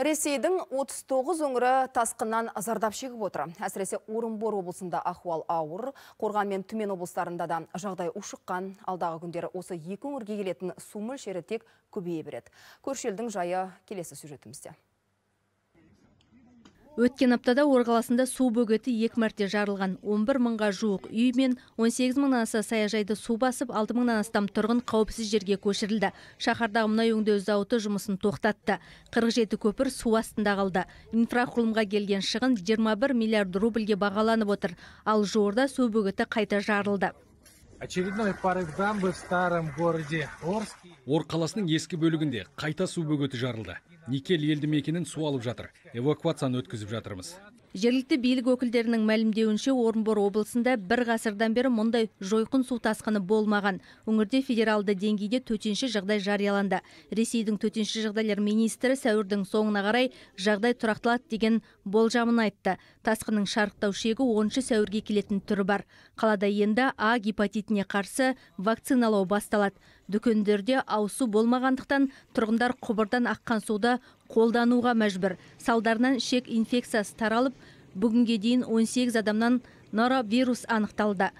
Ресейдің 39 өңірі тасқыннан зардап шегіп отыр. Әсіресе Орынбор облысында ахуал ауыр, Қорған мен Түмен облыстарында да жағдай ушыққан. Алдағы күндері осы екі өңірге келетін су мөлшері тек көбейе береді. Көрші елдің жайы келесі сюжетімізде. Өткен аптада Ор қаласында су бөгеті екі мәрте жарылған. 11 мыңға жуық үй мен 18 мыңнан аса саяжайды су басып, 6 мыңнан астам тұрғын қауіпсіз жерге көшірілді. Шаһардағы мұнай өңдеу зауыты жұмысын тоқтатты. 47 көпір су астында қалды. Инфрақұрылымға келген шығын 21 миллиард рубльге бағаланып отыр. Ал жуырда су бөгеті қайта жарылды. Очередной порыв дамбы в старом городе Орске. Ор қаласының ескі бөлігінде қайта су бөгеті жарылды. Никель елді мекенін су алып жатыр. Эвакуацияны өткізіп жатырмыз. Жергілікті билік өкілдерінің мәлімдеуінше Орынбор облысында бір ғасырдан бері мұндай жойқын су тасқыны болмаған. Өңірде федералды деңгейде төтенше жағдай жарияланды. Ресейдің төтенше жағдайлар министрі сәуірдің соңына қарай жағдай тұрақталады деген болжамын айтты. Тасқынның шарықтау шегі 10 сәуірге келетін түрі бар. Қалада енді А гепатитіне қарсы вакциналау басталады. Дүкендерде аусу болмағандықтан тұрғындар құбырдан аққан суды қолдануға мәжбүр. Салдарынан шек инфекциясы таралып, бүгінге дейін 18 адамнан норовирус анықталды.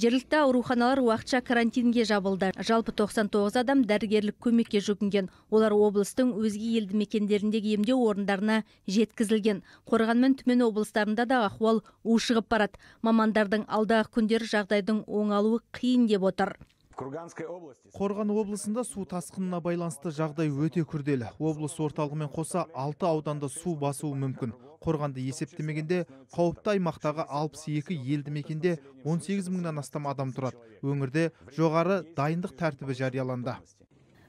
Жергілікті ауруханалар уақытша карантинге жабылды. Жалпы 99 адам дәрігерлік көмекке жүгінген. Олар облыстың өзге елді мекендеріндегі емдеу орындарына жеткізілген. Қорған мен Түмен облыстарында да ахуал ушығып барады. Мамандардың алдағы күндері жағдайдың оңалуы қиын деп отыр. Қорған облысында су тасқынына байланысты жағдай өте күрделі. Облыс орталығымен қоса 6 ауданда су басуы мүмкін. Қорғанды есептемегенде қауіпті аймақтағы 62 елді мекенде 18 мыңнан астам адам тұрады. Өңірде жоғары дайындық тәртібі жарияланды.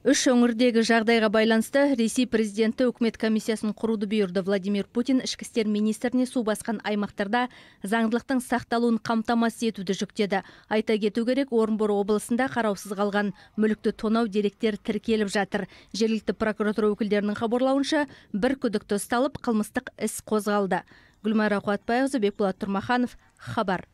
Үш өңірдегі жағдайға байланысты Ресей президенті үкімет комиссиясын құруды бұйырды. Владимир Путин ішкі істер министріне су басқан аймақтарда заңдылықтың сақталуын қамтамасыз етуді жүктеді. Айта кету керек, Орынбор облысында қараусыз қалған мүлікті тонау деректер тіркеліп жатыр. Жергілікті прокуратура өкілдерінің хабарлауынша бір күдікті ұсталып, қылмыстық іс қозғалды. Гүлмайра Қуатбайқызы, Бекболат Тұрмаханов, хабар.